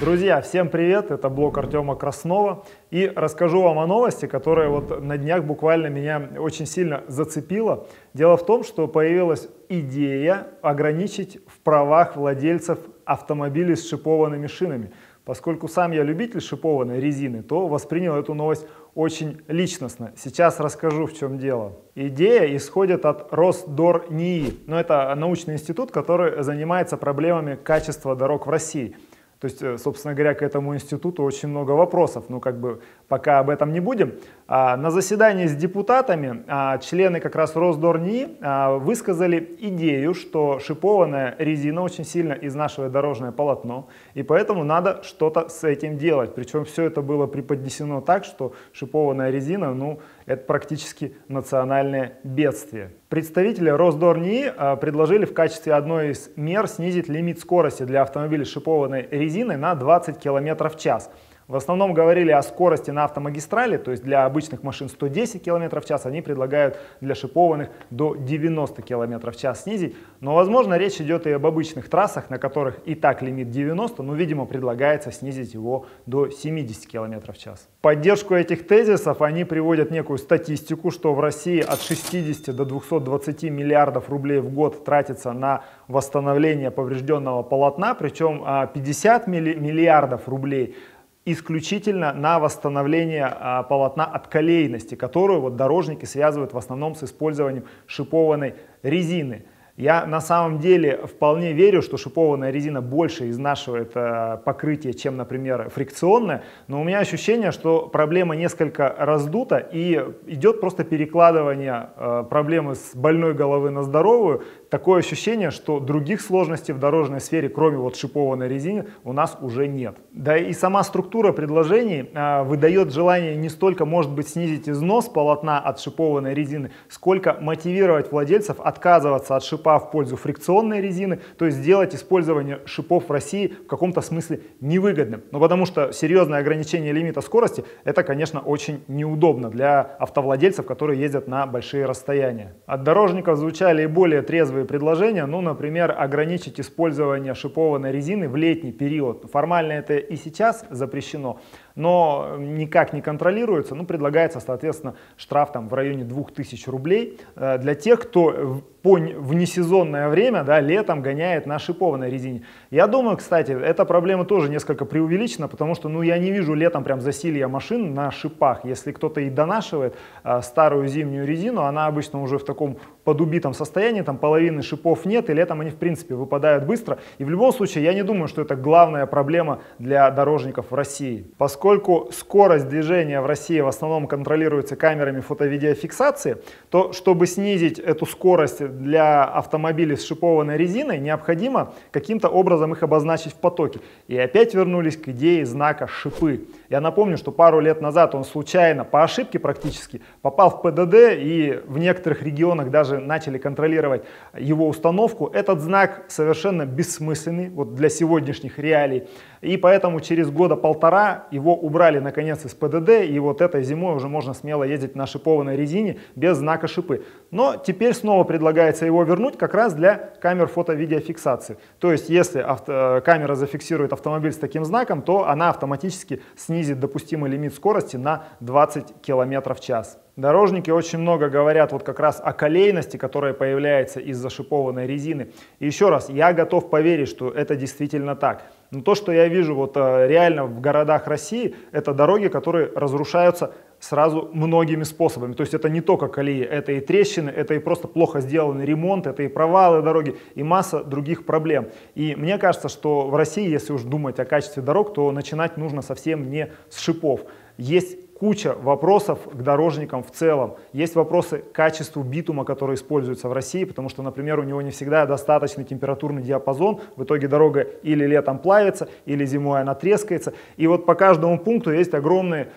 Друзья, всем привет! Это блог Артема Краснова. И расскажу вам о новости, которая вот на днях буквально меня очень сильно зацепила. Дело в том, что появилась идея ограничить в правах владельцев автомобилей с шипованными шинами. Поскольку сам я любитель шипованной резины, то воспринял эту новость очень личностно. Сейчас расскажу, в чем дело. Идея исходит от Росдор-НИИ. Но это научный институт, который занимается проблемами качества дорог в России. То есть, э, собственно говоря, к этому институту очень много вопросов, ну как бы пока об этом не будем. А, на заседании с депутатами а, члены как раз Росдорни а, высказали идею, что шипованная резина очень сильно изнашивает дорожное полотно, и поэтому надо что-то с этим делать. Причем все это было преподнесено так, что шипованная резина, ну, это практически национальное бедствие. Представители Росдорни предложили в качестве одной из мер снизить лимит скорости для автомобилей с шипованной резиной на 20 км в час. В основном говорили о скорости на автомагистрали, то есть для обычных машин 110 км в час, они предлагают для шипованных до 90 км в час снизить. Но, возможно, речь идет и об обычных трассах, на которых и так лимит 90, но, видимо, предлагается снизить его до 70 км в час. Поддержку этих тезисов они приводят некую статистику, что в России от 60 до 220 миллиардов рублей в год тратится на восстановление поврежденного полотна, причем 50 а, миллиардов рублей исключительно на восстановление а, полотна от колейности, которую вот дорожники связывают в основном с использованием шипованной резины. Я на самом деле вполне верю, что шипованная резина больше изнашивает э, покрытие, чем, например, фрикционная, но у меня ощущение, что проблема несколько раздута и идет просто перекладывание э, проблемы с больной головы на здоровую. Такое ощущение, что других сложностей в дорожной сфере, кроме вот шипованной резины, у нас уже нет. Да и сама структура предложений э, выдает желание не столько, может быть, снизить износ полотна от шипованной резины, сколько мотивировать владельцев отказываться от шипа шипа в пользу фрикционной резины, то есть сделать использование шипов в России в каком-то смысле невыгодным. Ну потому что серьезное ограничение лимита скорости это, конечно, очень неудобно для автовладельцев, которые ездят на большие расстояния. От дорожников звучали и более трезвые предложения, ну, например, ограничить использование шипованной резины в летний период. Формально это и сейчас запрещено, но никак не контролируется. Ну, предлагается, соответственно, штраф там в районе 2000 рублей э, для тех, кто по внесезонное время, да, летом гоняет на шипованной резине. Я думаю, кстати, эта проблема тоже несколько преувеличена, потому что, ну, я не вижу летом прям засилья машин на шипах. Если кто-то и донашивает э, старую зимнюю резину, она обычно уже в таком подубитом состоянии, там половины шипов нет, и летом они, в принципе, выпадают быстро. И в любом случае, я не думаю, что это главная проблема для дорожников в России. Поскольку скорость движения в России в основном контролируется камерами фото-видеофиксации, то, чтобы снизить эту скорость для автомобилей с шипованной резиной необходимо каким-то образом их обозначить в потоке. И опять вернулись к идее знака шипы. Я напомню, что пару лет назад он случайно, по ошибке практически, попал в ПДД и в некоторых регионах даже начали контролировать его установку. Этот знак совершенно бессмысленный вот для сегодняшних реалий. И поэтому через года полтора его убрали наконец из ПДД, и вот этой зимой уже можно смело ездить на шипованной резине без знака шипы. Но теперь снова предлагается его вернуть как раз для камер фото-видеофиксации. То есть если авто, камера зафиксирует автомобиль с таким знаком, то она автоматически снизит допустимый лимит скорости на 20 км в час. Дорожники очень много говорят вот как раз о колейности, которая появляется из зашипованной резины. И еще раз, я готов поверить, что это действительно так. Но то, что я вижу вот э, реально в городах России, это дороги, которые разрушаются сразу многими способами. То есть это не только колеи, это и трещины, это и просто плохо сделанный ремонт, это и провалы дороги, и масса других проблем. И мне кажется, что в России, если уж думать о качестве дорог, то начинать нужно совсем не с шипов. Есть куча вопросов к дорожникам в целом. Есть вопросы к качеству битума, который используется в России, потому что, например, у него не всегда достаточный температурный диапазон. В итоге дорога или летом плавится, или зимой она трескается. И вот по каждому пункту есть огромные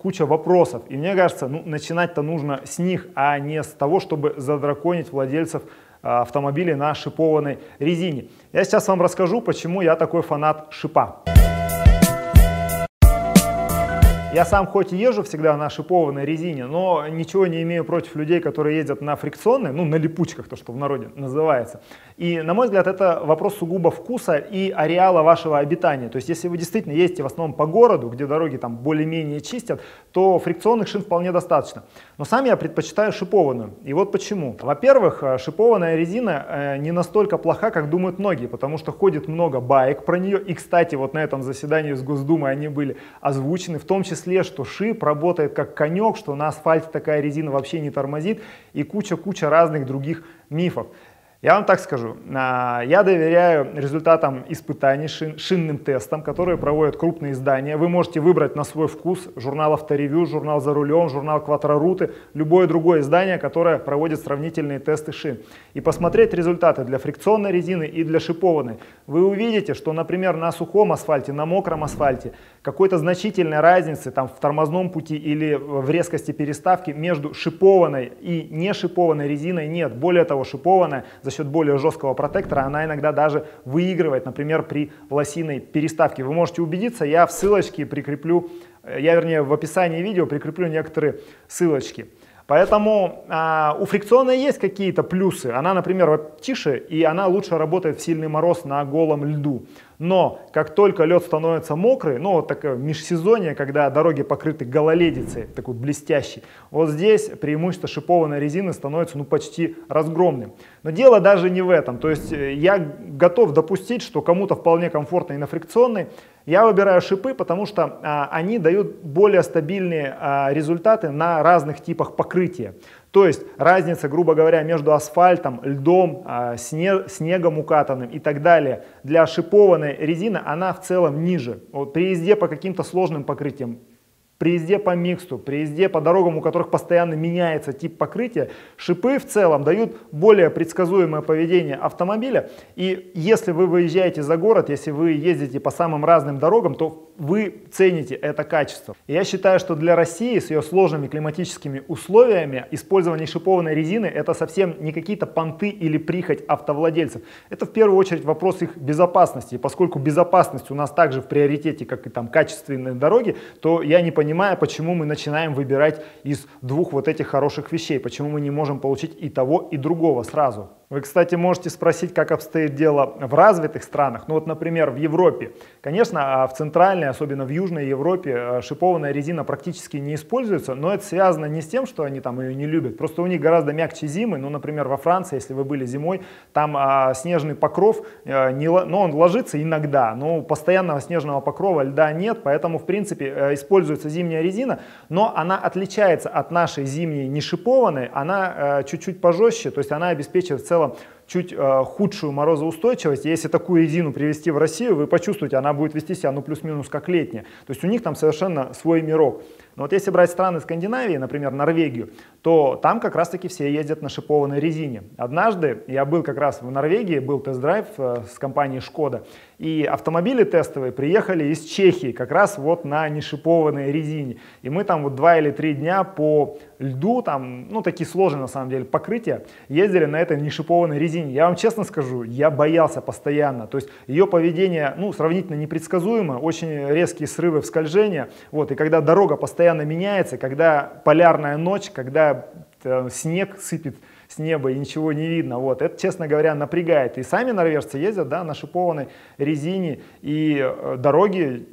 куча вопросов. И мне кажется, ну, начинать-то нужно с них, а не с того, чтобы задраконить владельцев а, автомобилей на шипованной резине. Я сейчас вам расскажу, почему я такой фанат шипа. Я сам хоть и езжу всегда на шипованной резине, но ничего не имею против людей, которые ездят на фрикционной, ну на липучках, то что в народе называется. И, на мой взгляд, это вопрос сугубо вкуса и ареала вашего обитания. То есть, если вы действительно ездите в основном по городу, где дороги там более-менее чистят, то фрикционных шин вполне достаточно. Но сам я предпочитаю шипованную. И вот почему. Во-первых, э, шипованная резина э, не настолько плоха, как думают многие, потому что ходит много баек про нее. И, кстати, вот на этом заседании с Госдумой они были озвучены, в том числе, что шип работает как конек, что на асфальте такая резина вообще не тормозит и куча-куча разных других мифов. Я вам так скажу, а, я доверяю результатам испытаний, шин, шинным тестам, которые проводят крупные издания. Вы можете выбрать на свой вкус журнал Авторевью, журнал «За рулем», журнал «Квадророуты», любое другое издание, которое проводит сравнительные тесты шин. И посмотреть результаты для фрикционной резины и для шипованной. Вы увидите, что, например, на сухом асфальте, на мокром асфальте какой-то значительной разницы там, в тормозном пути или в резкости переставки между шипованной и не шипованной резиной нет. Более того, шипованная счет более жесткого протектора, она иногда даже выигрывает, например, при лосиной переставке. Вы можете убедиться, я в ссылочке прикреплю, я вернее в описании видео прикреплю некоторые ссылочки. Поэтому а, у фрикционной есть какие-то плюсы. Она, например, тише, и она лучше работает в сильный мороз на голом льду. Но как только лед становится мокрый, ну вот такое межсезонье, когда дороги покрыты гололедицей, такой блестящий, вот здесь преимущество шипованной резины становится ну почти разгромным. Но дело даже не в этом. То есть э, я готов допустить, что кому-то вполне комфортно и на фрикционной. Я выбираю шипы, потому что а, они дают более стабильные а, результаты на разных типах покрытия. То есть разница, грубо говоря, между асфальтом, льдом, а, снегом укатанным и так далее для шипованной резины, она в целом ниже. Вот при езде по каким-то сложным покрытиям при езде по миксту, при езде по дорогам, у которых постоянно меняется тип покрытия, шипы в целом дают более предсказуемое поведение автомобиля. И если вы выезжаете за город, если вы ездите по самым разным дорогам, то вы цените это качество. Я считаю, что для России с ее сложными климатическими условиями использование шипованной резины это совсем не какие-то понты или прихоть автовладельцев. Это в первую очередь вопрос их безопасности. И поскольку безопасность у нас также в приоритете, как и там качественные дороги, то я не понимаю, понимая, почему мы начинаем выбирать из двух вот этих хороших вещей, почему мы не можем получить и того, и другого сразу. Вы, кстати, можете спросить, как обстоит дело в развитых странах. Ну вот, например, в Европе. Конечно, а в центральной, особенно в южной Европе, э, шипованная резина практически не используется, но это связано не с тем, что они там ее не любят, просто у них гораздо мягче зимы. Ну, например, во Франции, если вы были зимой, там а, снежный покров, а, не, ну, он ложится иногда, но постоянного снежного покрова льда нет, поэтому, в принципе, э, используется зимняя резина, но она отличается от нашей зимней не шипованной, она чуть-чуть пожестче, то есть она обеспечивает в целом чуть э, худшую морозоустойчивость. Если такую резину привезти в Россию, вы почувствуете, она будет вести себя ну плюс-минус как летняя. То есть у них там совершенно свой мирок. Но вот если брать страны Скандинавии, например, Норвегию, то там как раз-таки все ездят на шипованной резине. Однажды я был как раз в Норвегии, был тест-драйв э, с компанией Шкода, и автомобили тестовые приехали из Чехии как раз вот на нешипованной резине. И мы там вот два или три дня по льду, там, ну такие сложные на самом деле покрытия, ездили на этой нешипованной резине. Я вам честно скажу, я боялся постоянно. То есть ее поведение, ну, сравнительно непредсказуемо, очень резкие срывы в скольжение. Вот, и когда дорога постоянно меняется, когда полярная ночь, когда э, снег сыпет с неба и ничего не видно. Вот. Это, честно говоря, напрягает. И сами норвежцы ездят да, на шипованной резине, и э, дороги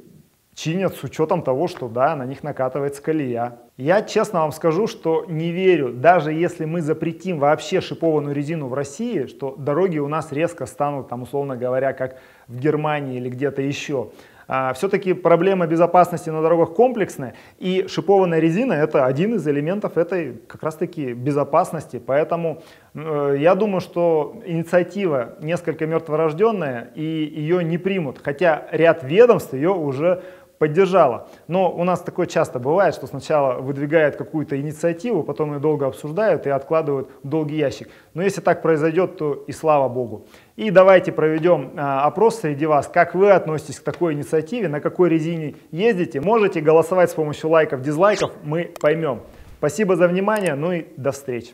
чинят с учетом того, что да, на них накатывается колея. Я честно вам скажу, что не верю, даже если мы запретим вообще шипованную резину в России, что дороги у нас резко станут, там, условно говоря, как в Германии или где-то еще. А, Все-таки проблема безопасности на дорогах комплексная, и шипованная резина это один из элементов этой как раз-таки безопасности. Поэтому э, я думаю, что инициатива несколько мертворожденная, и ее не примут. Хотя ряд ведомств ее уже поддержала. Но у нас такое часто бывает, что сначала выдвигают какую-то инициативу, потом ее долго обсуждают и откладывают в долгий ящик. Но если так произойдет, то и слава богу. И давайте проведем а, опрос среди вас, как вы относитесь к такой инициативе, на какой резине ездите. Можете голосовать с помощью лайков, дизлайков, мы поймем. Спасибо за внимание, ну и до встречи.